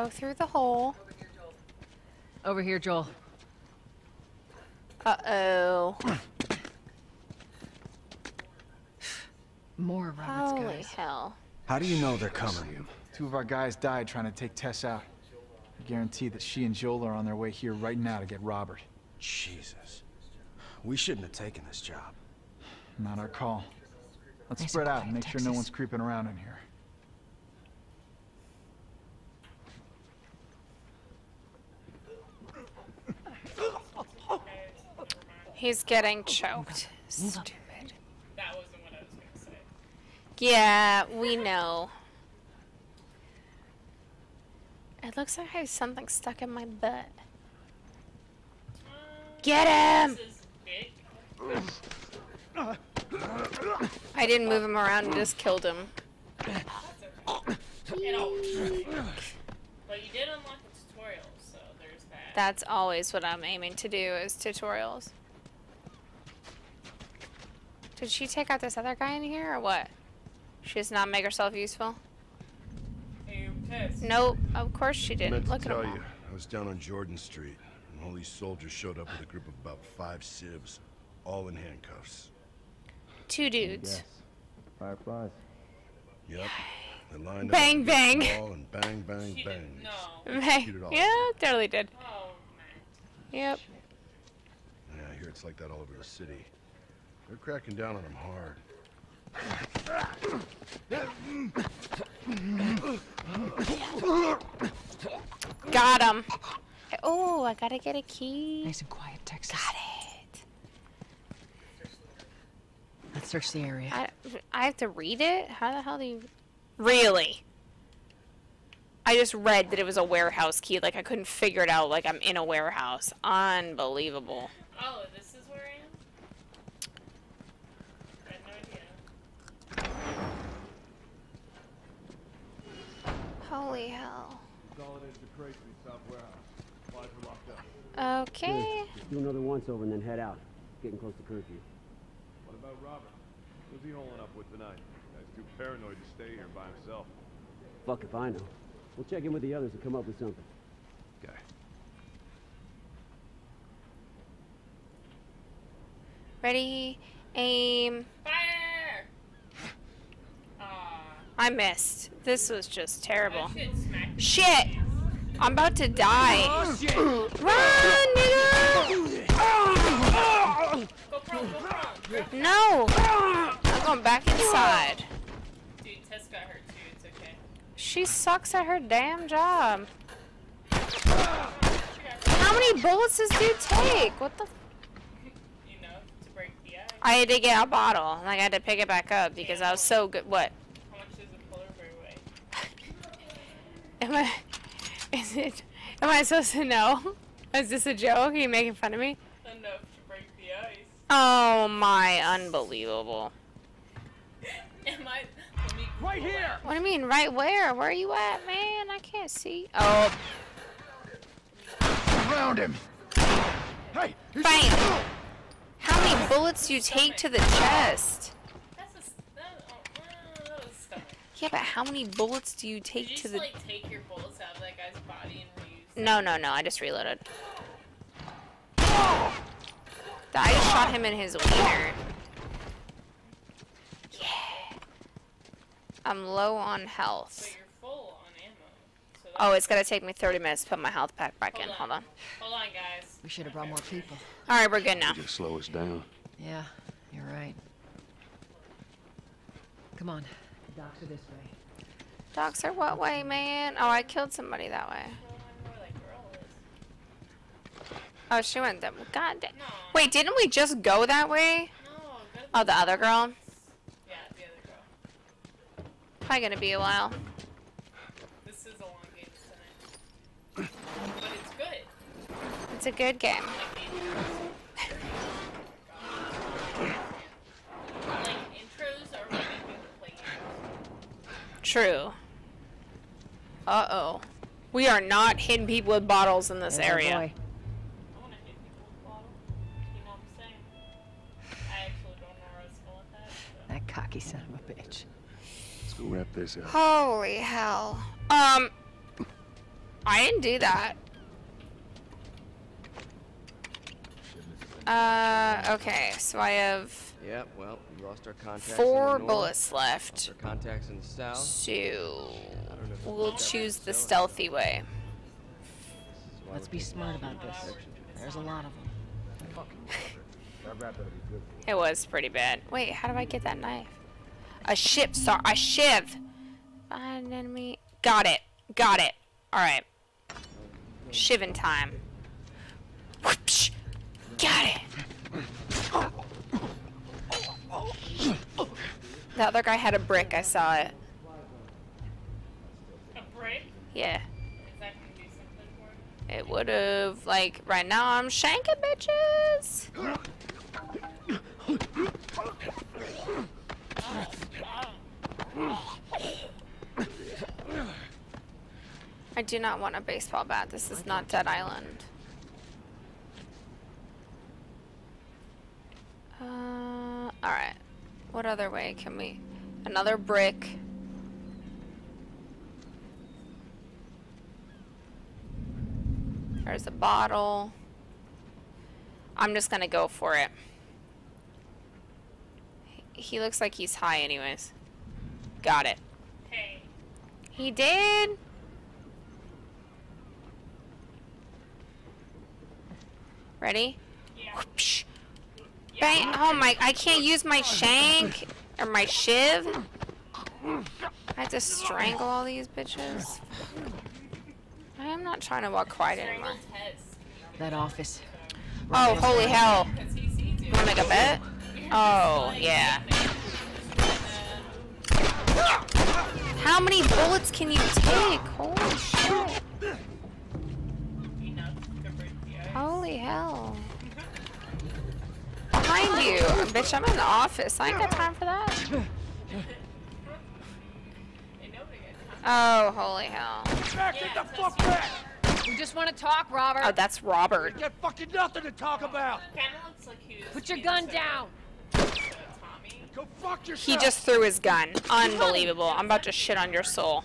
Go through the hole. Over here, Joel. Uh-oh. More of Robert's Holy guys. hell. How do you know they're coming? Two of our guys died trying to take Tess out. I guarantee that she and Joel are on their way here right now to get Robert. Jesus. We shouldn't have taken this job. Not our call. Let's Nice spread out and quiet, make sure no one's creeping around in here. He's getting choked. Stupid. That wasn't what I was gonna say. Yeah, we know. It looks like I have something stuck in my butt. Get him! This is big. I didn't move him around and just killed him. It always But you did unlock the tutorial, so there's that. That's always what I'm aiming to do is tutorials. Did she take out this other guy in here or what? She does not make herself useful? Hey, Nope, of course she didn't. meant to Look at tell him. you, I was down on Jordan Street, and all these soldiers showed up with a group of about five civs, all in handcuffs. Two dudes. Fireflies. Yep. They lined Bang, up bang. against the and bang, bang, She bang. didn't know. Hey, yeah, totally did. Oh, man. Yep. Yeah, I hear it's like that all over the city. They're cracking down on them hard. Got him. Oh, I gotta get a key. Nice and quiet, Texas. Got it. Let's search the area. I, I have to read it? How the hell do you... Really? I just read that it was a warehouse key. Like, I couldn't figure it out. Like, I'm in a warehouse. Unbelievable. Oh, this is where I am? I had no idea. Holy hell. Consolidated the crates in the South Warehouse. Supplies are locked up. Okay. Do another once over and then head out. Getting close to curfew. What about Robert? Who's he holding up with tonight? Guy's too paranoid to stay here by himself. Fuck if I know. We'll check in with the others and come up with something. Okay. Ready, aim. Fire! I missed. This was just terrible. I should smack the Shit! I'm about to die. Oh, Run, nigga! Go prone, go prone. No! I'm going back inside. Dude, Tess got hurt too. It's okay. She sucks at her damn job. She got hurt, How many bullets does dude take? What the? F- you know, to break the ice. I had to get a bottle. Like I had to pick it back up because I was so good. What? How much does a polar bear weigh? Am I? Is it? Am I supposed to know? Is this a joke? Are you making fun of me? Enough to break the ice. Oh my! Unbelievable. Am I? Right here. What do you mean? Right where? Where are you at, man? I can't see. Oh, Around him! Hey! bam! How many bullets do you take to the chest? That's a. s- That, oh, uh, that was stomach. Yeah, but how many bullets do you Did take you to just the? like take your bullets out of that guy's body and reuse? No, no, no. I just reloaded. I just shot him in his wiener. Yeah. I'm low on But health. you're full on ammo. So Oh, it's gonna take me 30 minutes to put my health pack back in. Hold on. Hold on, guys. We should have brought more people. All right, we're good now. You Just slow us down. Yeah, you're right. Come on. The docks are this way. Dogs are what way, man? Oh, I killed somebody that way. I don't know where that girl is. Oh, she went that. God damn. No. Wait, didn't we just go that way? No. Oh, the other girl. Yeah, the other girl. Probably gonna be a while. This is a long game tonight. But it's good. It's a good game. Like the intros. like intros are what make people play games. True. Uh oh. We are not hitting people with bottles in this There's area. boy. I wanna hit people with bottle. You know what I'm saying? I actually don't know where I was going with that. Cocky son of a bitch. Let's go wrap this up. Holy hell. Um. I didn't do that. Uh, okay, so I have Yep, well, we lost our contacts. in the four north, bullets lost left. Our contacts in the south. So I don't know if we'll choose the selling. stealthy way. This is why Let's be smart about this. There's a lot of them. It was pretty bad. Wait, how do I get that knife? A shiv, sorry, a shiv. Find an enemy. Got it. Got it. All right. Shivin time. Whoopsh. Got it. The other guy had a brick. I saw it. A break? Yeah. Is that gonna do something for him? It would have, like, right now I'm shanking bitches. I do not want a baseball bat. This is not Dead Island. Uh, alright. What other way can we? Another brick. There's a bottle. I'm just gonna go for it. He- looks like he's high anyways. Got it. Hey. He did. Ready? Yeah. Whoopsh. Bang. Oh my, I can't use my shank or my shiv. I have to strangle all these bitches. I am not trying to walk quiet anymore. That office. Oh, holy hell. Because he sees you. Wanna make a bet? Oh, yeah. How many bullets can you take? Holy shit. Enough to break the ice. Holy hell. Behind you. Bitch, I'm in the office. I ain't got time for that. Ain't nobody got time. Oh, holy hell. Yeah, Tess, We just want to talk, Robert. Oh, that's Robert. Got fucking nothing to talk about. Like Put your gun down. Go fuck yourself. He just threw his gun. Unbelievable. I'm about to shit on your soul.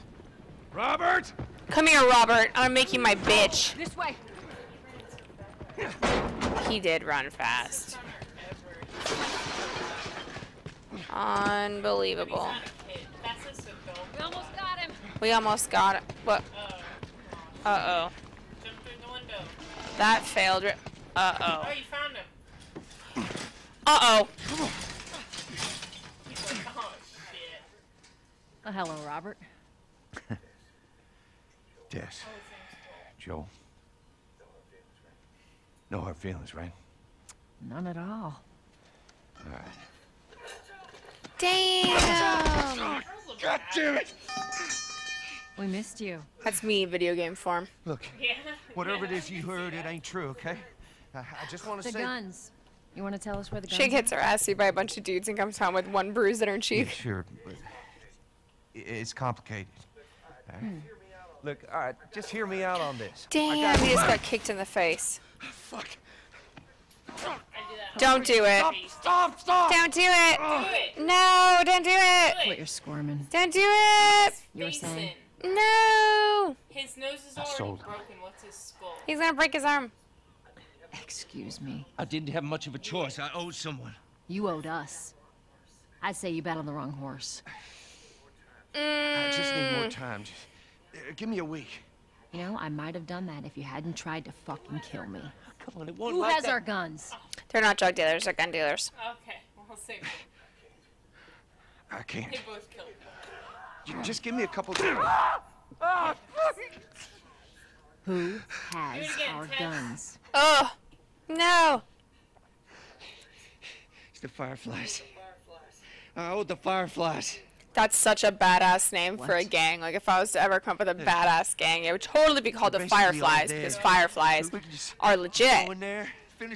Robert. Come here, Robert. I'm gonna make you my bitch. This way. He did run fast. Unbelievable. Not a kid. That's a dope. We almost got him. We almost got it. What? Oh. Uh-oh. Jump through the window. That failed. ri- Oh, Uh-oh. you found him. Uh-oh. He's like, oh shit. Oh, hello, Robert. Tess. Joe. No hard feelings, right? None at all. All right. Damn. God damn it! We missed you. That's me in video game form. Look, Yeah. whatever it is you heard, it ain't true, okay? I, I just want to say... The guns. You want to tell us where the guns She are? gets her ass beat by a bunch of dudes and comes home with one bruise in her Yeah, cheek. sure, but it's complicated. all right? Hmm. Look, all right, just hear me out on this. Damn, he just got kicked in the face. Fuck. I do that. Don't do it. Stop! Stop! Don't do it. Do it. No, don't do it. What you're squirming. Don't do it. You're saying? No. His nose is I already broken. What's his skull? He's gonna break his arm. Excuse me. I didn't have much of a choice. I owed someone. You owed us. I'd say you bet on the wrong horse. I just need more Mm. time. Just uh, give me a week. You know, I might have done that if you hadn't tried to fucking kill me. Come on, it won't Who like has that. our guns? They're not drug dealers. They're gun dealers. Okay, we'll save it. I can't. They both killed him. J- Just give me a couple. Who has our Tess. guns? Oh, no. It's the Fireflies. I owed the Fireflies. That's such a badass name for a gang. Like if I was to ever come up with a badass gang, it would totally be called the Basically all Fireflies because Fireflies We can just are legit. there,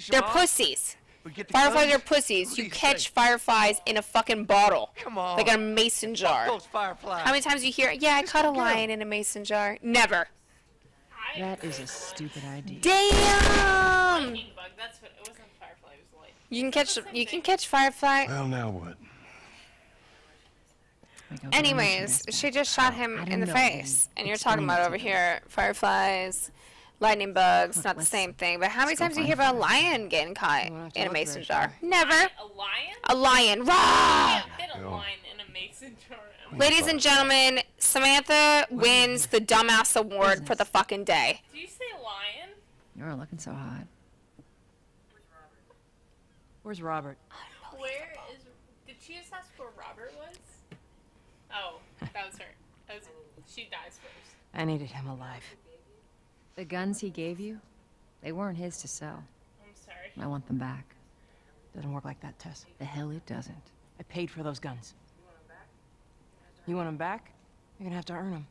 They're off. pussies. The Fireflies guns. are pussies. You you catch say? fireflies in a fucking bottle. Come on. Like in a mason jar. Those Fireflies. How many times you hear, yeah, I caught a go get 'em." lion in a mason jar? Never. That is a stupid idea. Damn! bug. That's what it wasn't a firefly. It was light. You can catch, you can catch firefly. Well, now what? Like, I'll get on the Anyways, she just shot him I in the face. And you're talking about over here fireflies, lightning bugs, Look, not the same thing. But how many times do you hear about a lion getting caught You won't have to in a mason jar? Never. A lion? A lion. Rah! A lion in a mason jar. Ladies and gentlemen, Samantha wins the dumbass award for the fucking day. Do you say lion? You're looking so hot. Where's Robert? Where is? Did she just ask where Robert was? Oh, that was her. That was, she dies first. I needed him alive. The guns he gave you, they weren't his to sell. I'm sorry. I want them back. Doesn't work like that, Tess. The hell it doesn't. I paid for those guns. You want them back? You're gonna have to earn them.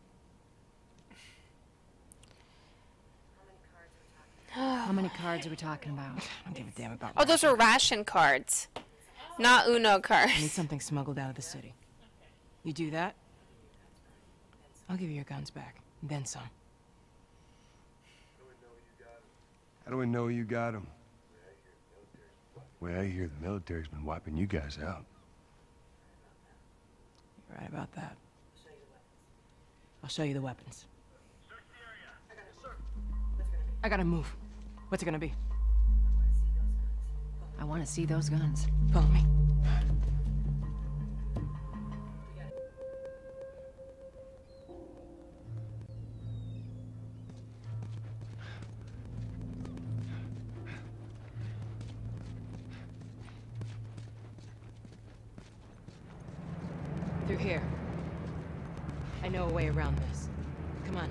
How many cards are we talking about? I don't give a damn about. Oh, those are ration cards, not Uno cards. I need cards. something smuggled out of the city. You do that, I'll give you your guns back, then some. How do we know you got them? Well, I hear the military's been wiping you guys out. You're right about that. I'll show you the weapons. I gotta move. What's it gonna be? I want to see those guns. Follow me. Here. I know a way around this. Come on.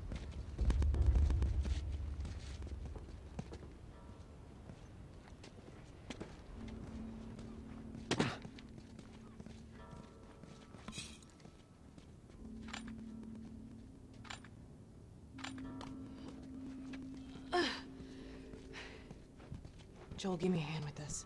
Joel, give me a hand with this.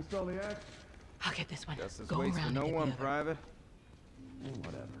all the action. I'll get this one. Justice Go waits around for no one. Private. Whatever.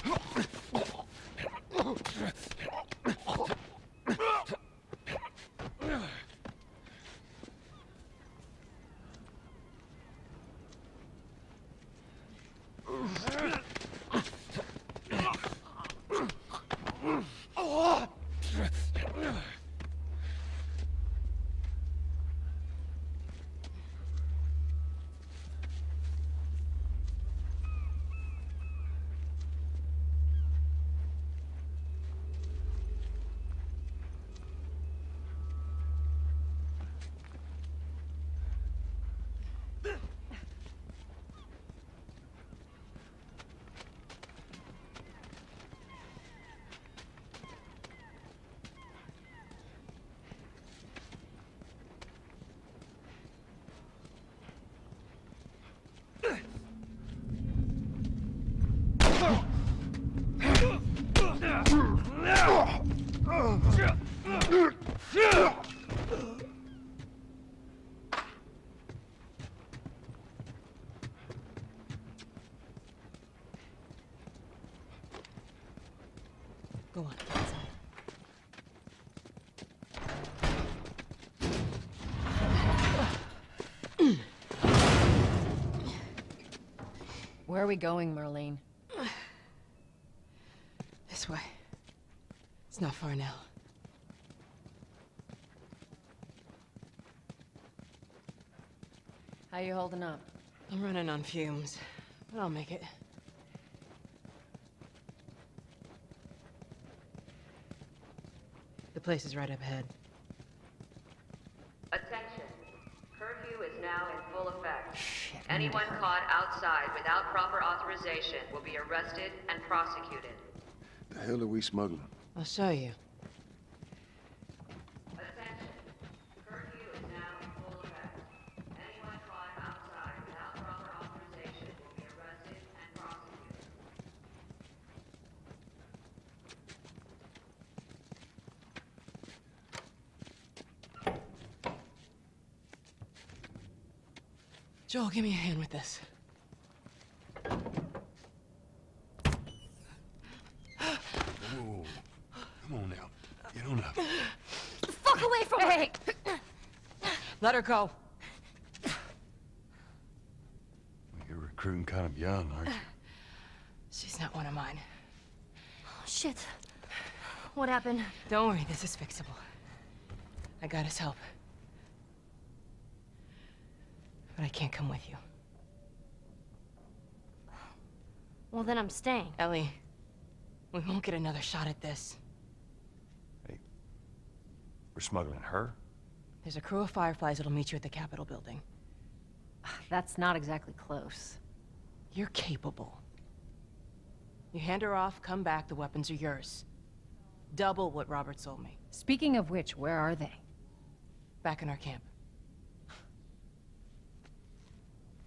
Where are we going, Marlene? This way. It's not far now. How you holding up? I'm running on fumes, but I'll make it. The place is right up ahead. Attention. Curfew is now in full effect. Anyone caught outside without proper authorization will be arrested and prosecuted. The hell are we smuggling? I'll show you. Joel, give me a hand with this. Whoa. Come on now. Get on up. Fuck away from Hey, Let her go. You're recruiting kind of young, aren't you? She's not one of mine. Oh, Shit. What happened? Don't worry, this is fixable. I got his help. But I can't come with you. Well, then I'm staying. Ellie, we won't get another shot at this. Hey, we're smuggling her? There's a crew of Fireflies that'll meet you at the Capitol building. That's not exactly close. You're capable. You hand her off, come back, the weapons are yours. Double what Robert sold me. Speaking of which, where are they? Back in our camp.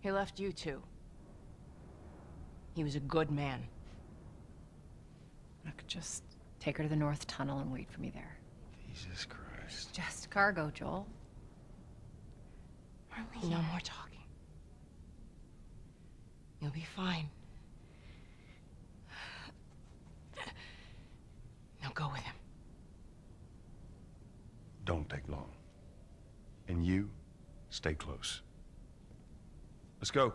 He left you too. He was a good man. I could just take her to the North Tunnel and wait for me there. Jesus Christ. Just cargo, Joel. Marlene. No more talking. You'll be fine. Now go with him. Don't take long. And you, stay close. Let's go.